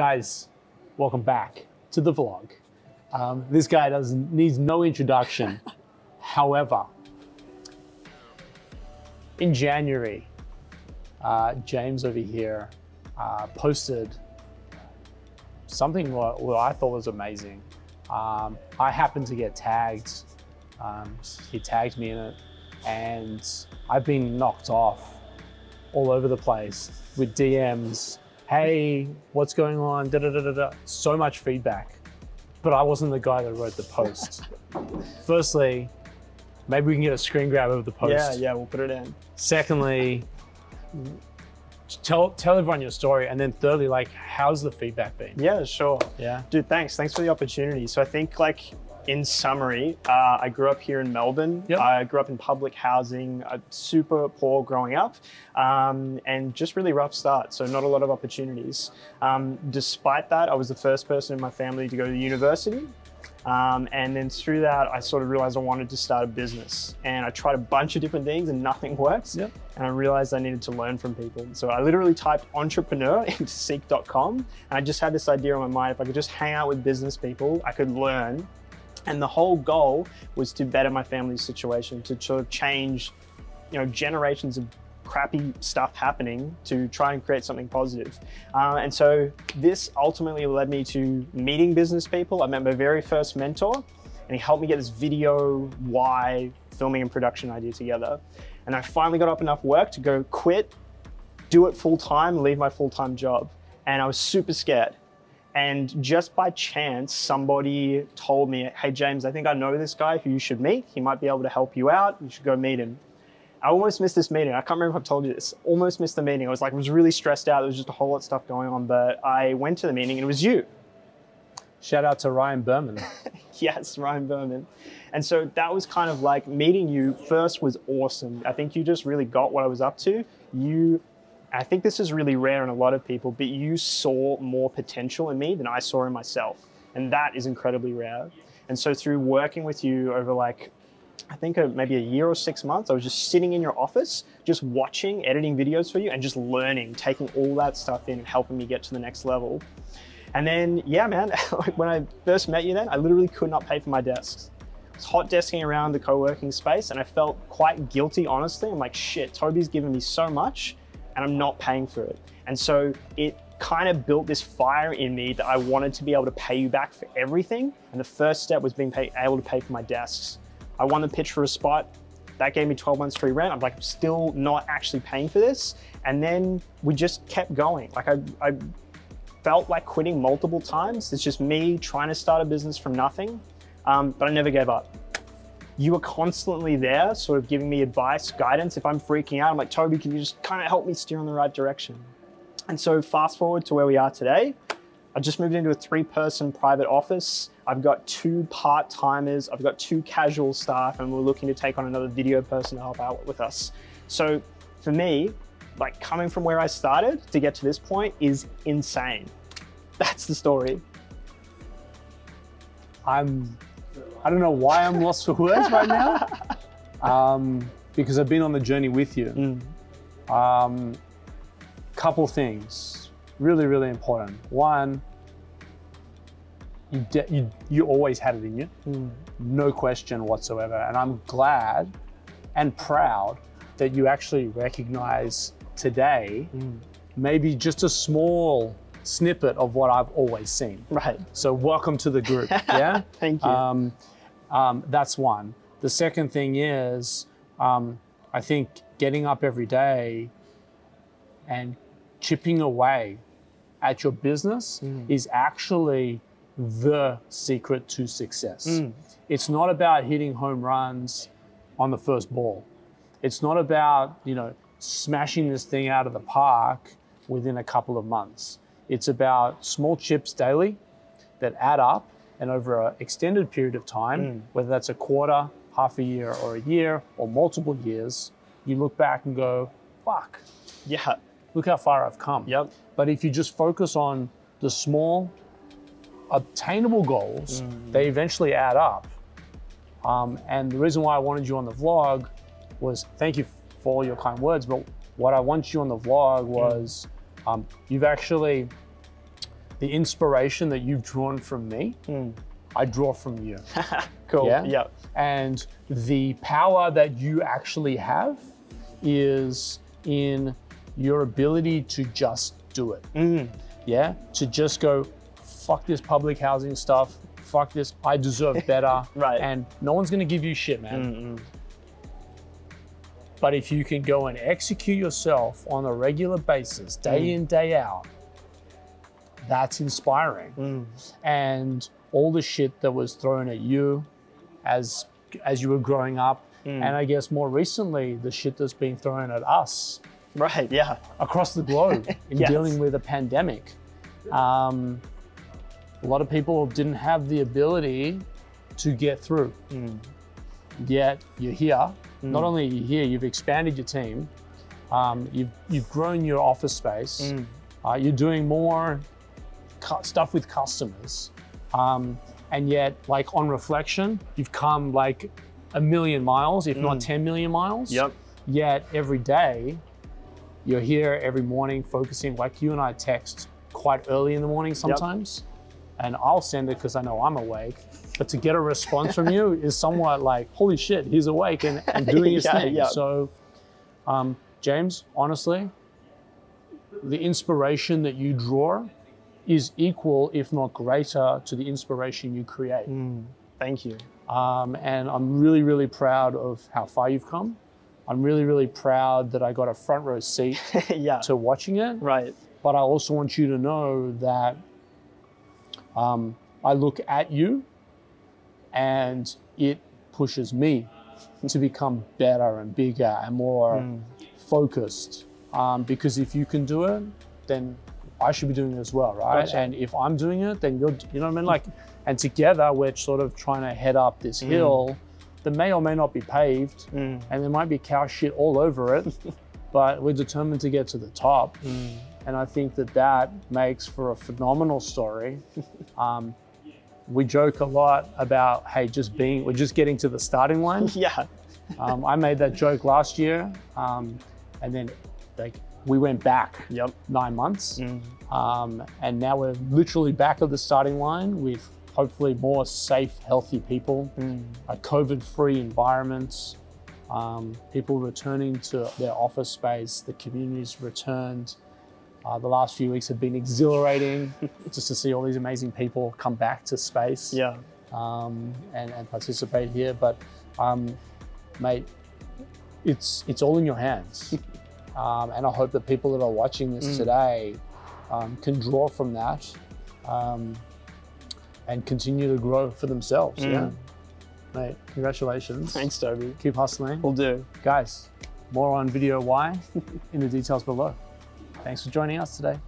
Guys, welcome back to the vlog. Um, this guy doesn't needs no introduction. However, in January, uh, James over here uh, posted something what, what I thought was amazing. Um, I happened to get tagged. Um, he tagged me in it, and I've been knocked off all over the place with DMs. Hey, what's going on? Da, da, da, da, da. So much feedback, but I wasn't the guy that wrote the post. Firstly, maybe we can get a screen grab of the post. Yeah, yeah, we'll put it in. Secondly, tell tell everyone your story, and then thirdly, like, how's the feedback been? Yeah, sure. Yeah. Dude, thanks. Thanks for the opportunity. So I think like in summary, uh, I grew up here in Melbourne. Yep. I grew up in public housing, uh, super poor growing up, um, and just really rough start. So not a lot of opportunities. Um, despite that, I was the first person in my family to go to university. Um, and then through that, I sort of realized I wanted to start a business. And I tried a bunch of different things and nothing works. Yep. And I realized I needed to learn from people. So I literally typed entrepreneur into seek.com. And I just had this idea on my mind if I could just hang out with business people, I could learn. And the whole goal was to better my family's situation, to sort of change, you know, generations of crappy stuff happening to try and create something positive. Uh, and so this ultimately led me to meeting business people. I met my very first mentor and he helped me get this video why filming and production idea together. And I finally got up enough work to go quit, do it full time, leave my full time job. And I was super scared. And just by chance, somebody told me, Hey, James, I think I know this guy who you should meet. He might be able to help you out. You should go meet him. I almost missed this meeting. I can't remember if I've told you this. Almost missed the meeting. I was like, I was really stressed out. There was just a whole lot of stuff going on. But I went to the meeting and it was you. Shout out to Ryan Berman. yes, Ryan Berman. And so that was kind of like meeting you first was awesome. I think you just really got what I was up to. You, I think this is really rare in a lot of people, but you saw more potential in me than I saw in myself. And that is incredibly rare. And so through working with you over like, I think uh, maybe a year or six months, I was just sitting in your office, just watching, editing videos for you, and just learning, taking all that stuff in and helping me get to the next level. And then, yeah, man, when I first met you then, I literally could not pay for my desks. Hot desking around the co-working space and I felt quite guilty, honestly. I'm like, shit, Tobi's given me so much and I'm not paying for it. And so it kind of built this fire in me that I wanted to be able to pay you back for everything. And the first step was being pay, able to pay for my desks. I won the pitch for a spot. That gave me 12 months free rent. I'm like, I'm still not actually paying for this. And then we just kept going. Like I, I felt like quitting multiple times. It's just me trying to start a business from nothing, um, but I never gave up. You were constantly there, sort of giving me advice, guidance. If I'm freaking out, I'm like, Tobi, can you just kind of help me steer in the right direction? And so fast forward to where we are today. I just moved into a three person private office. I've got two part timers, I've got two casual staff, and we're looking to take on another video person to help out with us. So for me, like coming from where I started to get to this point is insane. That's the story. I'm, I don't know why I'm lost for words right now, um, because I've been on the journey with you. Mm. Um, couple things, really, really important. One, you, de- you you always had it in you, Mm. no question whatsoever, and I'm glad and proud that you actually recognize today Mm. maybe just a small snippet of what I've always seen. Right. So welcome to the group. Yeah. Thank you. Um, um, that's one. The second thing is, um, I think getting up every day and chipping away at your business Mm. is actually the secret to success. Mm. It's not about hitting home runs on the first ball. It's not about, you know, smashing this thing out of the park within a couple of months. It's about small chips daily that add up and over an extended period of time, Mm. whether that's a quarter, half a year, or a year, or multiple years, you look back and go, fuck, yeah. look how far I've come. Yep. But if you just focus on the small, obtainable goals, Mm. they eventually add up. Um, and the reason why I wanted you on the vlog was thank you for all your kind words, but what I want you on the vlog was um, you've actually the inspiration that you've drawn from me, I draw from you. Cool. Yeah? Yeah. And the power that you actually have is in your ability to just do it. Mm. Yeah? To just go, fuck this public housing stuff, fuck this, I deserve better. Right. And no one's gonna give you shit, man. Mm-mm. But if you can go and execute yourself on a regular basis, day Mm. in, day out, that's inspiring. Mm. And all the shit that was thrown at you as as you were growing up, Mm. and I guess more recently, the shit that's been thrown at us Right. Yeah. across the globe in Yes. dealing with a pandemic. Um, a lot of people didn't have the ability to get through. Mm. Yet you're here. Not Mm. only are you here, you've expanded your team. Um, you've you've grown your office space. Mm. Uh, you're doing more stuff with customers. Um, and yet, like on reflection, you've come like a million miles, if not Mm. 10 million miles. Yep. Yet every day, you're here every morning focusing, like you and I text quite early in the morning sometimes. And I'll send it because I know I'm awake. But to get a response from you is somewhat like, holy shit, he's awake and, and doing his Yeah, thing. yeah. So, um, James, honestly, the inspiration that you draw is equal, if not greater, to the inspiration you create. Mm. Thank you. Um, and I'm really, really proud of how far you've come. I'm really, really proud that I got a front row seat yeah. to watching it. Right. But I also want you to know that um, I look at you and it pushes me to become better and bigger and more Mm. focused. Um, because if you can do it, then I should be doing it as well, right? Gotcha. And if I'm doing it, then you're, you know what I mean? Like, and together we're sort of trying to head up this hill that may or may not be paved, Mm. and there might be cow shit all over it, but we're determined to get to the top. And I think that that makes for a phenomenal story. Um, we joke a lot about, hey, just being, we're just getting to the starting line. Yeah. Um, I made that joke last year, um, and then like we went back Yep. nine months, Mm. um, and now we're literally back at the starting line with hopefully more safe, healthy people, Mm. a COVID-free environments, um, people returning to their office space, the communities returned. Uh, the last few weeks have been exhilarating just to see all these amazing people come back to space Yeah. um, and, and participate here. But, um, mate, it's it's all in your hands, um, and I hope that people that are watching this Mm. today um, can draw from that um, and continue to grow for themselves. Mm. Yeah, mate. Congratulations. Thanks, Tobi. Keep hustling, We'll do. guys. More on VideoWhy in the details below. Thanks for joining us today.